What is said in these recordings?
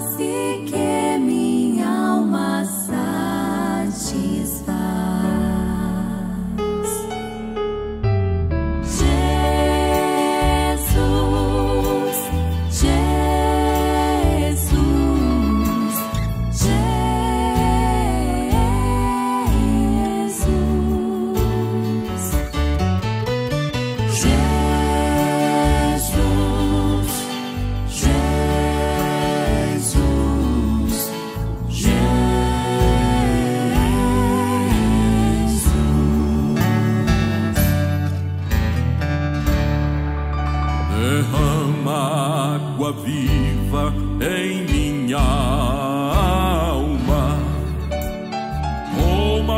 see.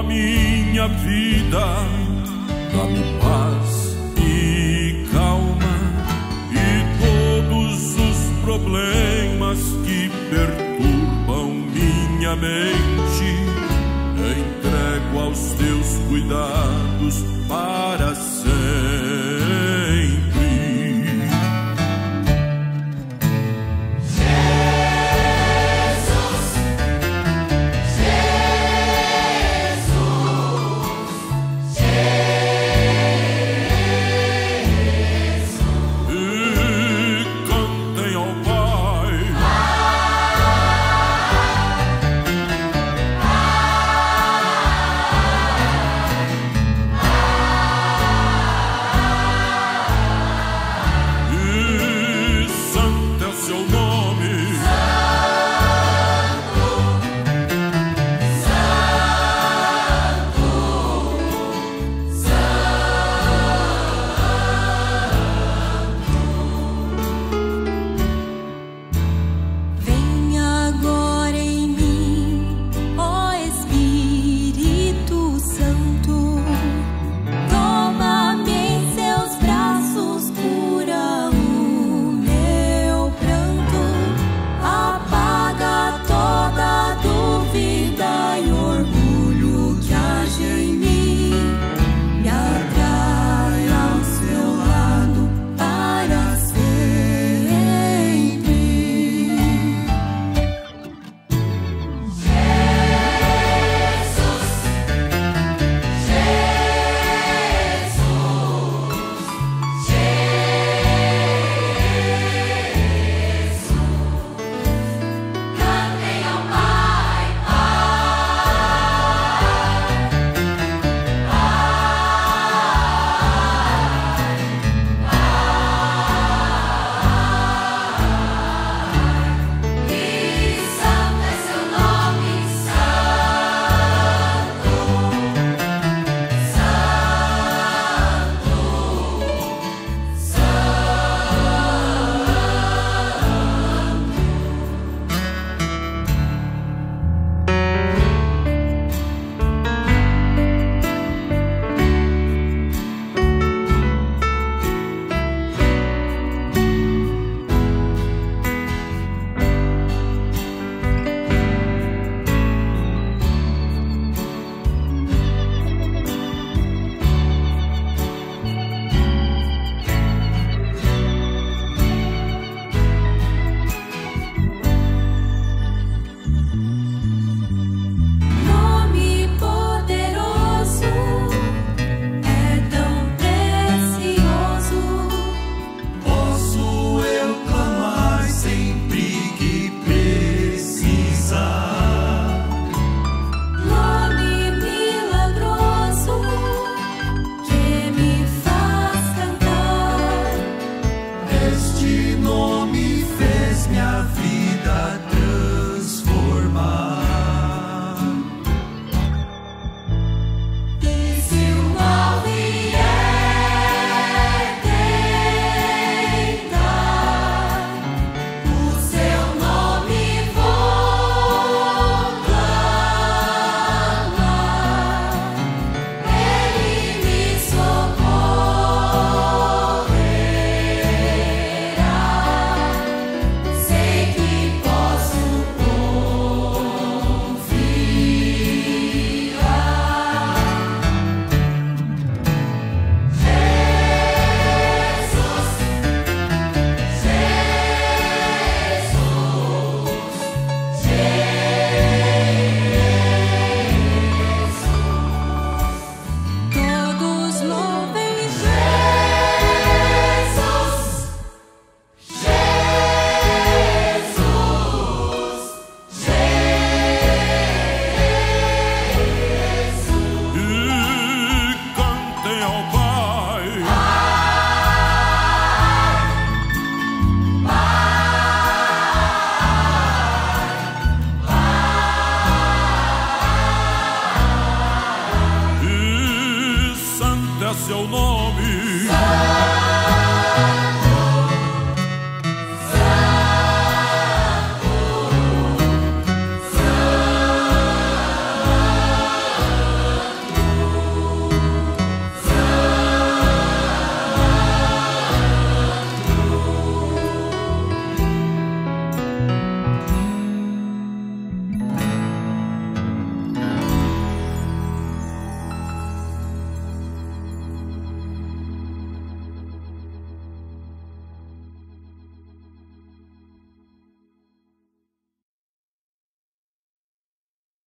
minha vida, dá-me paz e calma e todos os problemas que perturbam minha mente.